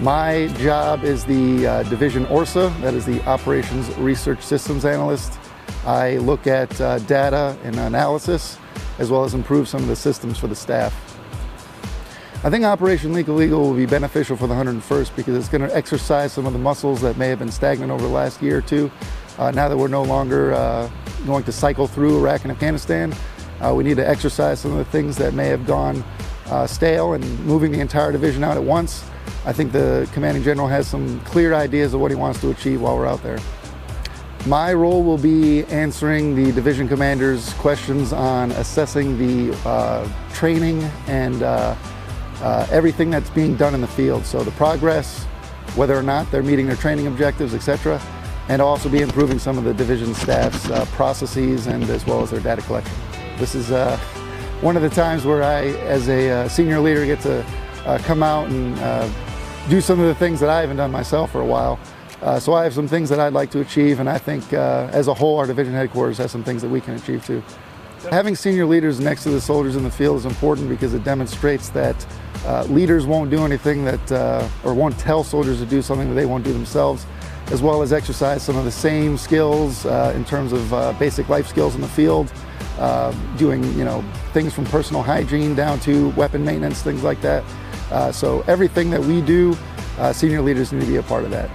My job is the uh, Division ORSA, that is the Operations Research Systems Analyst. I look at uh, data and analysis, as well as improve some of the systems for the staff. I think Operation Lethal Eagle will be beneficial for the 101st because it's going to exercise some of the muscles that may have been stagnant over the last year or two. Uh, now that we're no longer uh, going to cycle through Iraq and Afghanistan, uh, we need to exercise some of the things that may have gone uh, stale and moving the entire division out at once I think the commanding general has some clear ideas of what he wants to achieve while we're out there. My role will be answering the division commander's questions on assessing the uh, training and uh, uh, everything that's being done in the field. So the progress, whether or not they're meeting their training objectives, etc., and also be improving some of the division staff's uh, processes and as well as their data collection. This is uh, one of the times where I, as a uh, senior leader, get to come out and do some of the things that I haven't done myself for a while. Uh, so I have some things that I'd like to achieve, and I think uh, as a whole, our division headquarters has some things that we can achieve too. Having senior leaders next to the soldiers in the field is important because it demonstrates that uh, leaders won't do anything that, uh, or won't tell soldiers to do something that they won't do themselves, as well as exercise some of the same skills uh, in terms of uh, basic life skills in the field, doing you know things from personal hygiene down to weapon maintenance, things like that. Uh, so everything that we do, uh, senior leaders need to be a part of that.